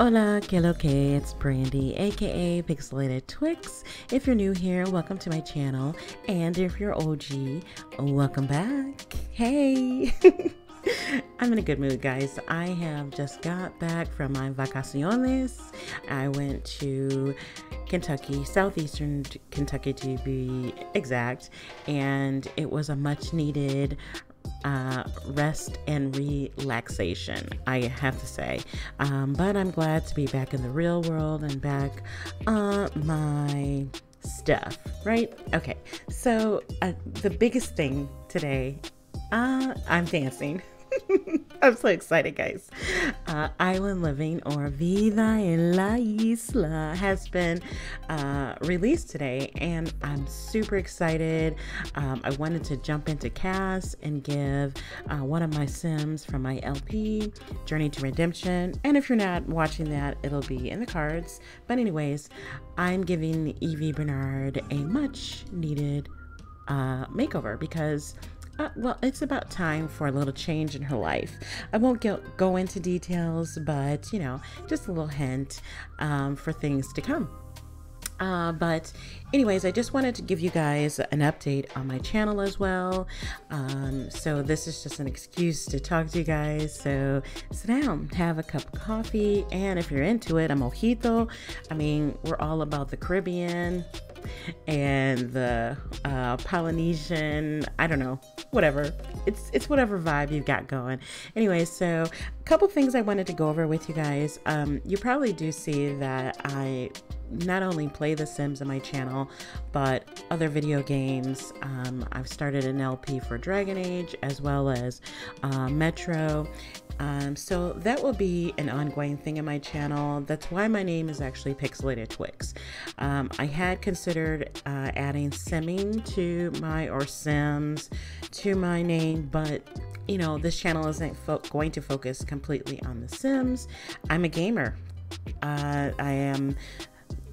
Hola, que lo que? It's Brandy, aka Pixelated Twix. If you're new here, welcome to my channel. And if you're OG, welcome back. Hey! I'm in a good mood, guys. I have just got back from my vacaciones. I went to Kentucky, southeastern Kentucky to be exact, and it was a much needed uh, rest and relaxation, I have to say. Um, but I'm glad to be back in the real world and back on my stuff, right? Okay, so uh, the biggest thing today, uh, I'm dancing. I'm so excited, guys. Uh, Island Living or Vida en la Isla has been uh, released today, and I'm super excited. Um, I wanted to jump into CAS and give uh, one of my Sims from my LP, Journey to Redemption. And if you're not watching that, it'll be in the cards. But, anyways, I'm giving Evie Bernard a much needed uh, makeover because uh, well, it's about time for a little change in her life. I won't go, go into details, but you know, just a little hint um, for things to come. Uh, but anyways i just wanted to give you guys an update on my channel as well um, so this is just an excuse to talk to you guys so sit down have a cup of coffee and if you're into it a mojito i mean we're all about the caribbean and the uh, Polynesian, I don't know, whatever. It's it's whatever vibe you've got going. Anyway, so a couple things I wanted to go over with you guys. Um, you probably do see that I not only play The Sims on my channel, but other video games. Um, I've started an LP for Dragon Age as well as uh, Metro. Um, so that will be an ongoing thing in my channel. That's why my name is actually Pixelated Twix. Um, I had considered uh, adding Simming to my or Sims to my name, but you know this channel isn't going to focus completely on The Sims. I'm a gamer. Uh, I am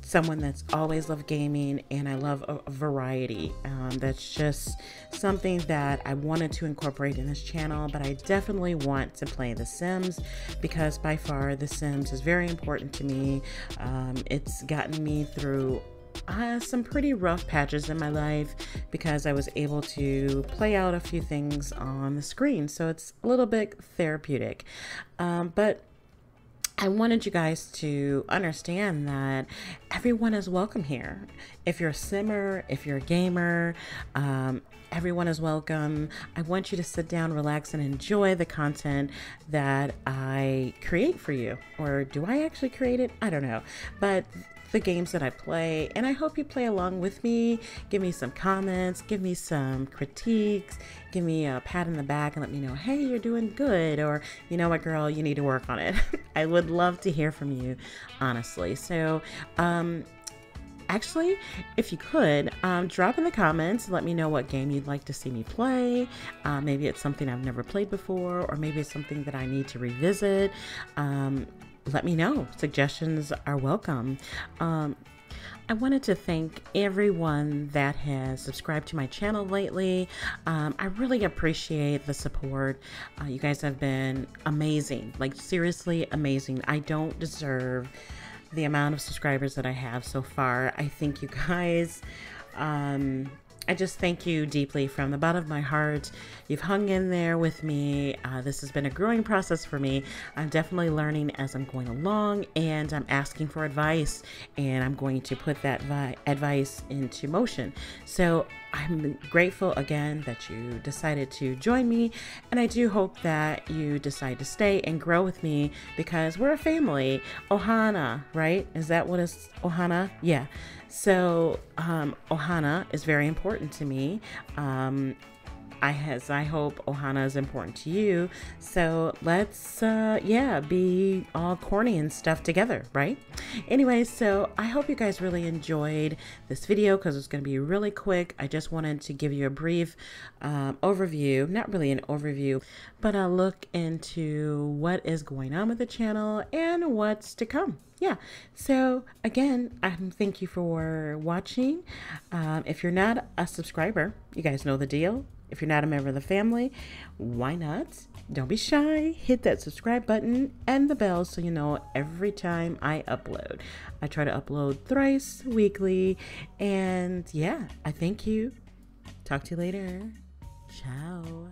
someone that's always loved gaming and I love a, variety. Um, that's just something that I wanted to incorporate in this channel, but I definitely want to play The Sims because by far The Sims is very important to me. Um, it's gotten me through uh, some pretty rough patches in my life because I was able to play out a few things on the screen. So it's a little bit therapeutic. Um, but I wanted you guys to understand that everyone is welcome here. If you're a simmer, if you're a gamer, um, everyone is welcome. I want you to sit down, relax, and enjoy the content that I create for you. Or do I actually create it? I don't know. But the games that I play, and I hope you play along with me. Give me some comments, give me some critiques, give me a pat in the back and let me know, hey, you're doing good, or you know what, girl, you need to work on it. I would love to hear from you, honestly. So, um, actually, if you could, um, drop in the comments, let me know what game you'd like to see me play. Uh, maybe it's something I've never played before, or maybe it's something that I need to revisit. Um, let me know. Suggestions are welcome. Um, I wanted to thank everyone that has subscribed to my channel lately. Um, I really appreciate the support. Uh, you guys have been amazing, like seriously amazing. I don't deserve the amount of subscribers that I have so far. I think you guys um, I just thank you deeply from the bottom of my heart. You've hung in there with me. Uh, this has been a growing process for me. I'm definitely learning as I'm going along, and I'm asking for advice, and I'm going to put that vi- advice into motion. So I'm grateful again that you decided to join me, and I do hope that you decide to stay and grow with me because we're a family. Ohana, right? Is that what is Ohana? Yeah. So, um, Ohana is very important to me. Um, I has I hope Ohana is important to you. So let's uh yeah, be all corny and stuff together, right? Anyway, so I hope you guys really enjoyed this video because it's going to be really quick. I just wanted to give you a brief um, overview, not really an overview, but a look into what is going on with the channel and what's to come yeah so again um, thank you for watching um, if you're not a subscriber you guys know the deal if you're not a member of the family, why not? don't be shy. Hit that subscribe button and the bell so you know every time I upload. I try to upload thrice weekly. And yeah, I thank you. Talk to you later. Ciao.